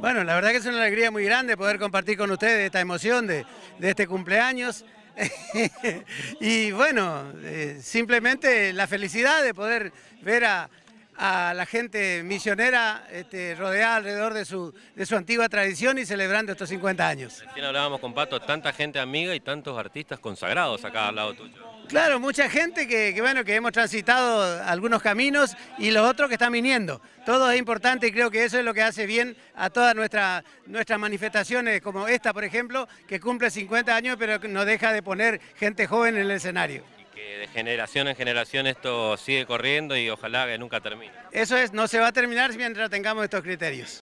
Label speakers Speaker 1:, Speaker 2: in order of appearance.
Speaker 1: Bueno, la verdad que es una alegría muy grande poder compartir con ustedes esta emoción de, este cumpleaños. y bueno, eh, simplemente la felicidad de poder ver a, a la gente misionera este, rodeada alrededor de su, de su antigua tradición y celebrando estos 50 años.
Speaker 2: Recién hablábamos con Pato, tanta gente amiga y tantos artistas consagrados acá al lado tuyo.
Speaker 1: Claro, mucha gente que, que, bueno, que hemos transitado algunos caminos y los otros que están viniendo. Todo es importante y creo que eso es lo que hace bien a todas nuestra, nuestras manifestaciones, como esta, por ejemplo, que cumple 50 años, pero no deja de poner gente joven en el escenario
Speaker 2: generación en generación esto sigue corriendo y ojalá que nunca termine.
Speaker 1: Eso es, no se va a terminar mientras tengamos estos criterios.